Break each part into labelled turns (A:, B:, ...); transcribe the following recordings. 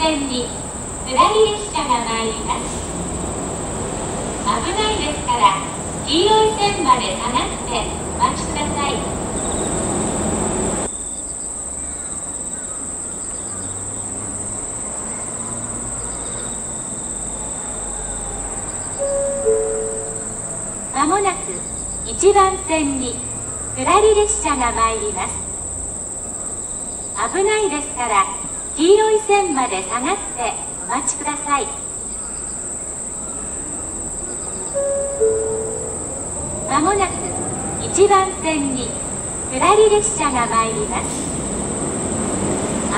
A: 線に下り列車が参ります危ないですから黄色い線まで下がってお待ちください。まもなく1番線に下り列車が参ります。危ないですから黄色い線まで下がってお待ちください。まもなく1番線に下り列車が参ります。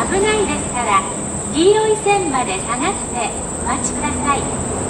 A: 危ないですから黄色い線まで下がってお待ちください。